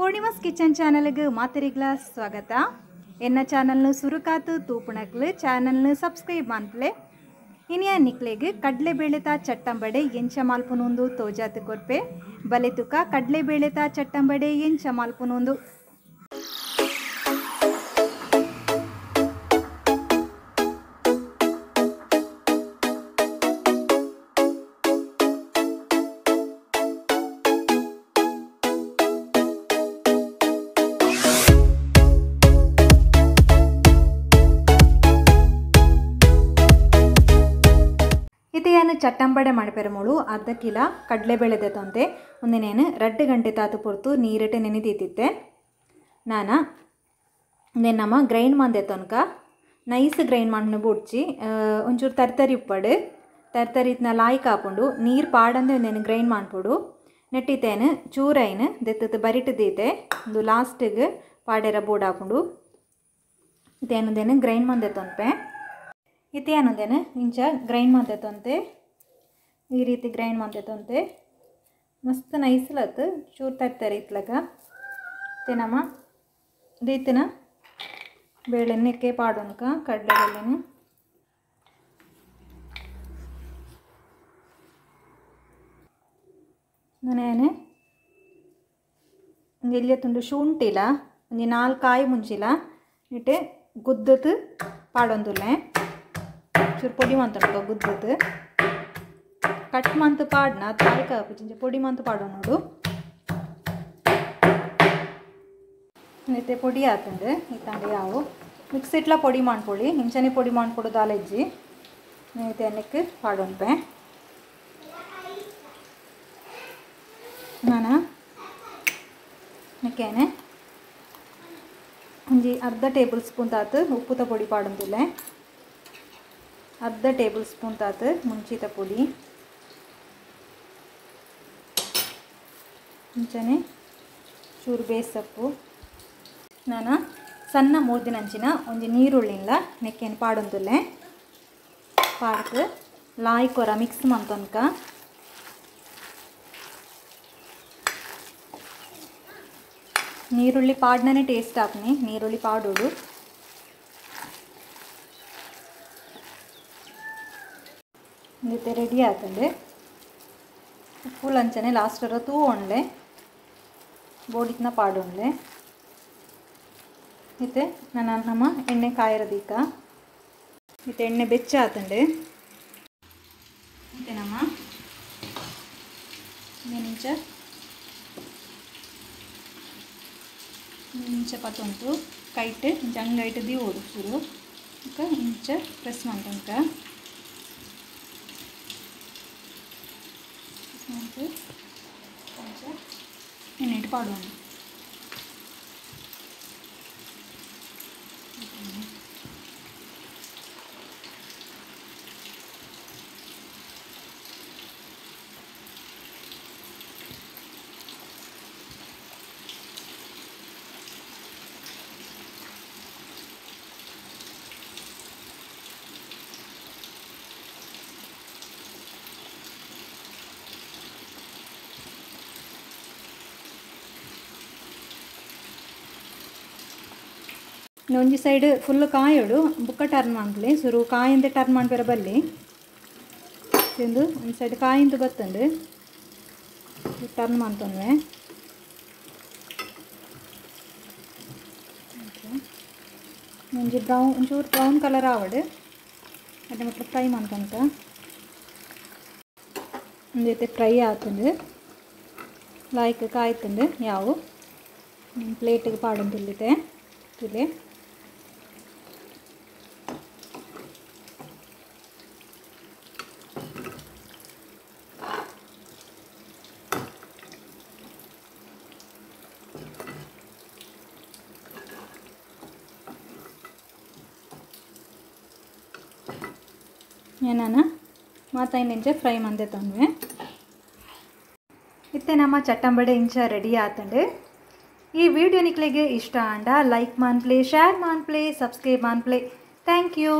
Poornima's kitchen ಚಾನಲ್ಗೆ ಮಾತರಿಗ್ಲ ಸ್ವಾಗತ. ಎನ್ನ ಚಾನಲ್ನು ಸುರುಕಾತು ತೂಪುಣಕ್ಲು ಚಾನಲ್ನು ಸಬ್ಸ್ಕ್ರೈಬ್ ಮಾಡ್ಲೆ. ಇನಿಯ ನಿಕ್ಲೆಗ್ ಕಡ್ಲೆ ಬೇಳೆತ ಚಟ್ಟಂಬಡೆ ಎಂಚ ಮಾಲ್ಪುನೊಂದು ತೋಜಾತು ಕೊರ್ಪೆ. ಬಲೆ ತುಕ ಕಡ್ಲೆ ಬೇಳೆತ ಚಟ್ಟಂಬಡೆ ಎಂಚ ಮಾಲ್ಪುನೊಂದು ಇತೆಯನ್ನು ಚಟ್ಟಂಬಡೆ ಮಡಿಪೆರಮೋಳು ಅರ್ಧ ಕಿಲ ಕಡಲೆಬೇಳೆ ದೆತ್ತೊಂತೆ ಒಂದಿನೇನು ರಡ್ಡು ಗಂಟೆ ತಾತು ಪೊರ್ತು ನೀರಿಟ್ಟು ನಾನ ನಾನು ನಮ್ಮ ಗ್ರೈಂಡ್ ಮಂದೆ ತನಕ, ನೈಸ್ ಗ್ರೈಂಡ್ ಮಾಡಿ ಬುಡ್ಚಿ ಒಂಚೂರು ತರ್ತರಿ ಉಪ್ಪಡು ಇದನ್ನ ಲಾಯ್ಕ್ ಕಾಪುಂಡು ನೀರು ಪಾಡಂದೆ ಒಂದೇನು ಗ್ರೈಂಡ್ ಮಾಡ್ಬಿಡು ನೆಟ್ಟಿತೇನು ಚೂರೈನು ದೆತ್ತದ ಬರಿಟದೈತೆ ಒಂದು ಲಾಸ್ಟಿಗೆ ಪಾಡೆರ ಬೋರ್ಡ್ ಹಾಕೊಂಡು. ಇದೇನೊಂದೇನು ಗ್ರೈಂಡ್ ಮಾಡಿದೆ ತೊಂಪೆ ಇತಿ ಅನ್ನೋದೇನು ಇಂಚ ಗ್ರೈಂಡ್ ಮಾಡ್ತೈತಂತೆ ಈ ರೀತಿ ಗ್ರೈಂಡ್ ಮಾಡ್ತೈತಂತೆ ಮಸ್ತ್ ನೈಸ್ಲತ್ತು ಚೂರು ತರ್ತಾರೆ ಇತ್ಲಗ ನಮ್ಮ ರೀತಿನ ಬೇಳೆಣ್ಣೆಕ್ಕೆ ಪಾಡೋನ್ಕ ಕಡಲೆ ಬೇಳೆನು ನಾನೇನು ಎಲ್ಲಿ ತುಂಡು ಶುಂಠಿಲ, ಒಂದು ನಾಲ್ಕು ಕಾಯಿ ಮುಂಚಿಲ ಇಟ್ಟೆ ಗುದ್ದದು ಪಾಡೊಂದುಲ್ಲೆ ಚೂರು ಪೊಡಿ ಮಂತನಕ ಗುದ್ದದು ಕಟ್ ಮಂತ್ ಪಾಡ್ನ ತಾಯ್ಕ ಪುಚಿಂಚ ಪೊಡಿ ಮಂತ್ ಪಾಡೋ ನೋಡು ಮತ್ತೆ ಪೊಡಿ ಆತಂದು ಇತ್ತಂಡು ಯಾವು ಮಿಕ್ಸ್ ಇಟ್ಲ ಪೊಡಿ ಮಾಡ್ಕೊಳ್ಳಿ ಇಂಚನೆ ಪೊಡಿ ಮಾಡ್ಕೊಡೋದು ಆಲೆಜ್ಜಿ ಮತ್ತೆ ಅನ್ನಕ್ಕೆ ಪಾಡೋನ್ಪೆ ನಾನು ನಕ್ಕೇನೆ ಒಂಜಿ ಅರ್ಧ ಟೇಬಲ್ ಸ್ಪೂನ್ ತಾತು ಉಪ್ಪುತ ಪೊಡಿ ಪಾಡೊಂದಿಲ್ಲ ಅರ್ಧ ಟೇಬಲ್ ಸ್ಪೂನ್ ತಾತು ಮುಂಚಿತ ಪುಡಿ ಮುಂಚೆನೆ ಚೂರು ಬೇಸಪ್ಪು ನಾನು ಸಣ್ಣ ಮೂರ್ದಿನಂಚಿನ ಒಂಜಿ ನೀರುಳ್ಳಿಲ್ಲ ನೆಕ್ಕೇನು ಪಾಡೊಂದುಲ್ಲೆ. ಪಾಡ್ದು ಲಾಯಿ ಕೊರ ಮಿಕ್ಸ್ ಮಂತೊನ್ಕ ನೀರುಳ್ಳಿ ಪಾಡ್ನೇ ಟೇಸ್ಟ್ ಹಾಕ್ನಿ ನೀರುಳ್ಳಿ ಪಾಡೋಡು ಜೊತೆ ರೆಡಿ ಆತಂಡೆ ಉಪ್ಪು ಲಂಚನೆ ಲಾಸ್ಟರ ತೂ ಒಣ್ಲೆ ಬೋಡಿತ್ನ ಇತ್ತೆ ಮತ್ತೆ ನಾನು ನಮ್ಮ ಎಣ್ಣೆ ಕಾಯಿರದೀಕ ಇತ್ತೆ, ಎಣ್ಣೆ ಬೆಚ್ಚ ಆತಂಡೆ. ಇತ್ತೆ ನಮ್ಮ ನಿಂಚ ಇಂಚ ಪತ್ತೊಂತು ಕೈಟ್ ಇಂಚ ಅಂಗೈಟ್ ದಿ ಓಡು ಇಕ್ಕ ಇಂಚ ಪ್ರೆಸ್ ಮಾಡ್ತಂಕ నేను ఎటు పాడు ಒಂಜಿ ಸೈಡ್ ಫುಲ್ ಕಾಯೋಡು ಬುಕ್ಕ ಟರ್ನ್ ಮಾಡ್ಲಿ. ಸುರು ಕಾಯಿಂದ ಟರ್ನ್ ಮಾಡ್ಬೇರೆ ಬಲ್ಲಿ. ತಿಂದು ಒಂದು ಸೈಡ್ ಕಾಯಿಂದ ಬತ್ತಂಡು ಟರ್ನ್ ಮಾಡ್ತಂದ್ವೆ. ಒಂಜಿ ಬ್ರೌನ್ ಒಂಚೂರು ಬ್ರೌನ್ ಕಲರ್ ಆವಡು. ಅದೇ ಮತ್ತೆ ಫ್ರೈ ಮಾಡ್ಕೊಂತ ಒಂದು ಜೊತೆ ಫ್ರೈ ಆತಂಡು ಲಾಯ್ಕ್ ಕಾಯ್ತಂಡು ಯಾವು? ಪ್ಲೇಟಿಗೆ ಪಾಡೊಂದು ತುಲ್ಲಿತೆ ಏನಾನ? ಮಾತಾಯಿನ ಇಂಚ ಫ್ರೈ ಮಂದೆ ತಂದ್ವೆ. ಇತ್ತೆ ನಮ್ಮ ಚಟ್ಟಂಬಡೆ ಇಂಚ ರೆಡಿ ಆತಂಡೆ. ಈ ವಿಡಿಯೋ ನಿಕ್ಲಿಗೆ ಇಷ್ಟ ಅಂಡ ಲೈಕ್ ಮಾನ್ಪ್ಲೆ ಶೇರ್ ಮಾನ್ಪ್ಲೆ ಸಬ್ಸ್ಕ್ರೈಬ್ ಮಾನ್ಪ್ಲೆ. Thank you